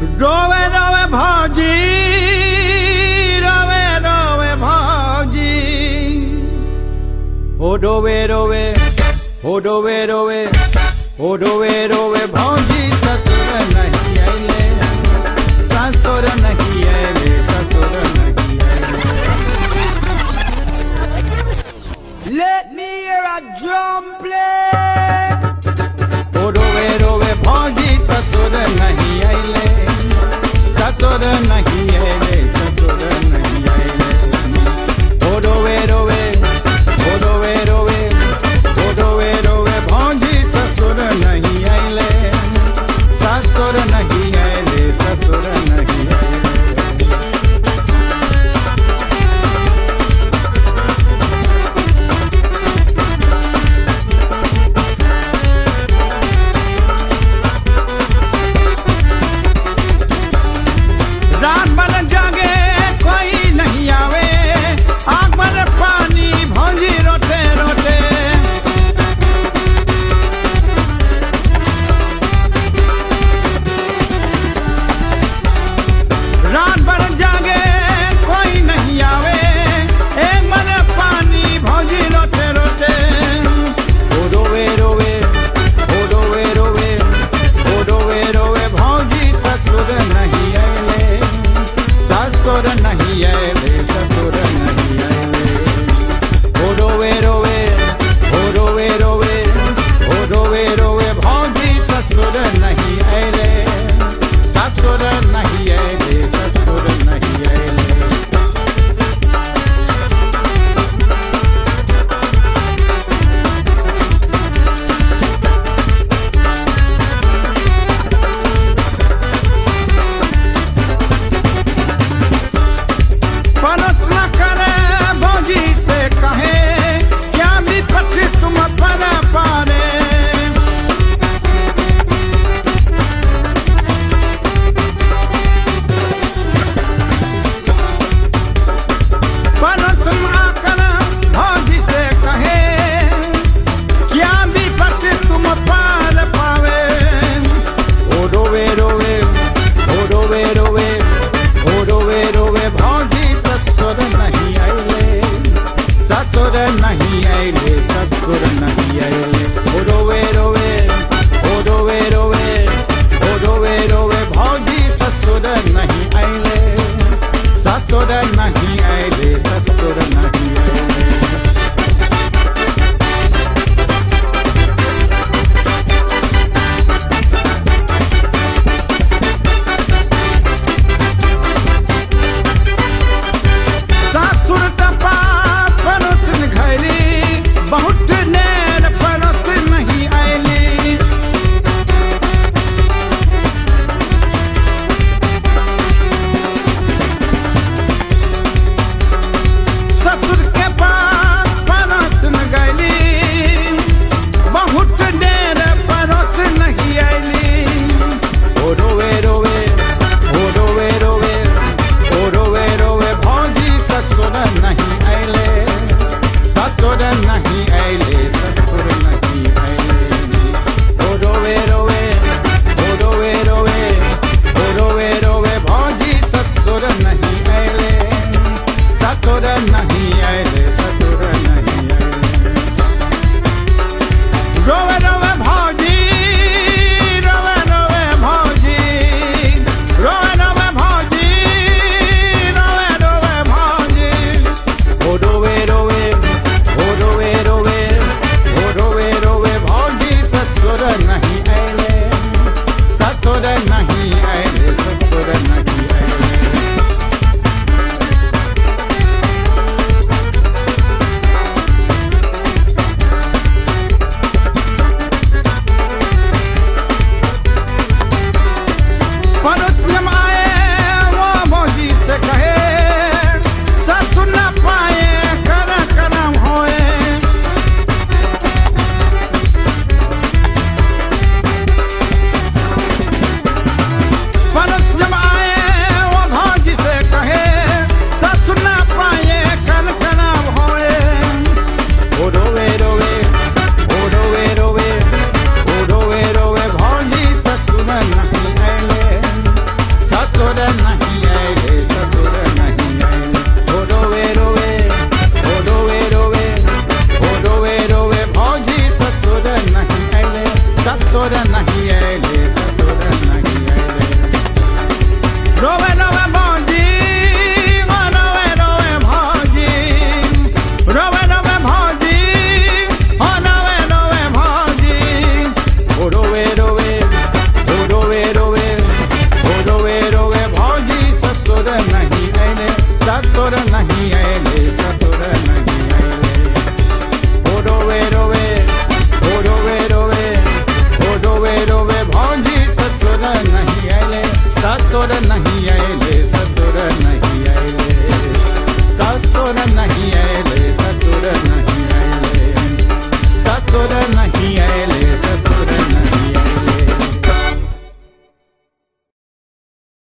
रोवे रोवे भाजी, रोवे रोवे भाजी। ओ रोवे रोवे, ओ रोवे रोवे, ओ रोवे रोवे भाजी, ससुर नहीं आइले। ससुर नहीं आइले, ससुर नहीं आइले। ओ रोवे भाजी, ससुर नहीं the night. नहीं आए ले सतगुर नहीं आए।